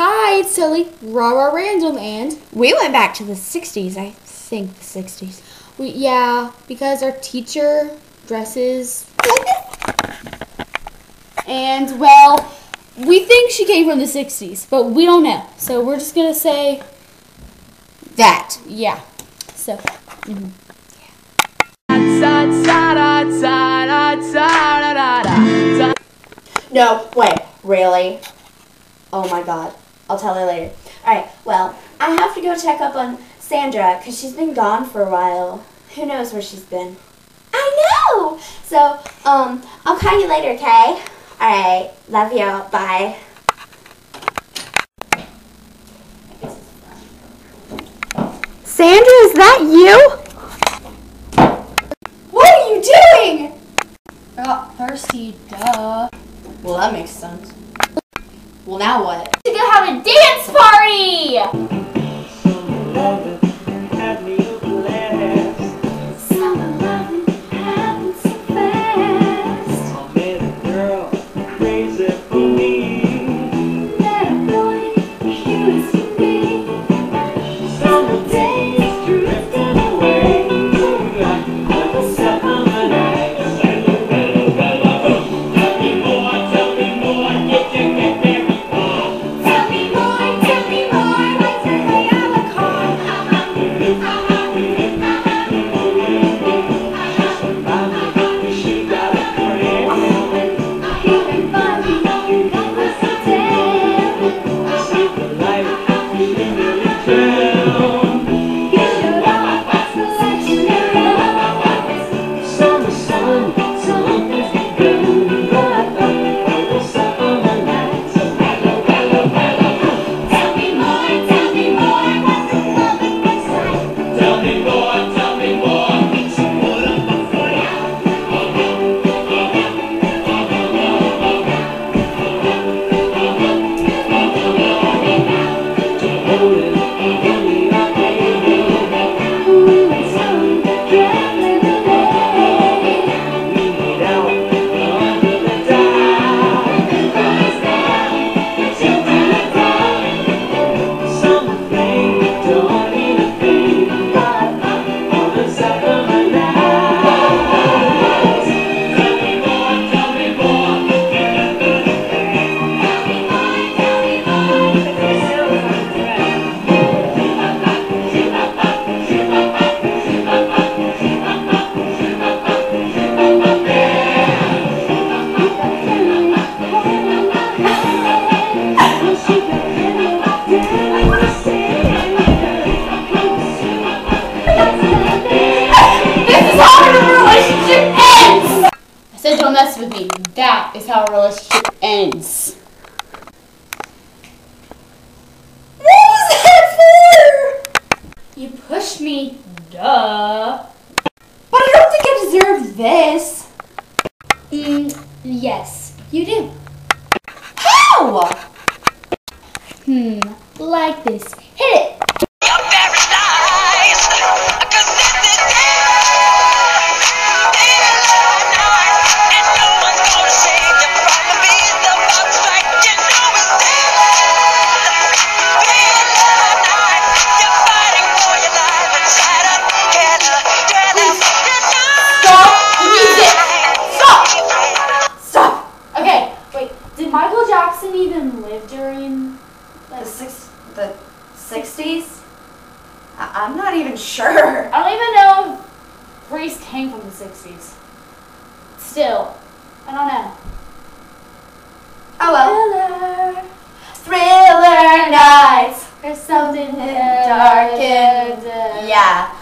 Hi, it's Tilly, Rara Random, and We went back to the 60s, I think the 60s. we yeah because our teacher dresses, and well, we think she came from the '60s, but we don't know. So we're just gonna say That. yeah. So mhm. No, wait, really? Oh my god. I'll tell her later. Alright, well, I have to go check up on Sandra because she's been gone for a while. Who knows where she's been? I know! So, um, I'll call you later, okay? Alright, love you. Bye. Sandra, is that you? What are you doing? I got thirsty. Duh. Well, that makes sense. Well, now what? Have a dance party. Mess with me. That is how a relationship ends. What was that for? You pushed me. Duh. But I don't think I deserve this. Mm, yes, you do. How? Hmm, like this. Even live during? The six, the sixties? I'm not even sure. I don't even know if Grease came from the '60s. Still, I don't know. Oh well. Thriller. Thriller nights. There's something dark and uh, Yeah.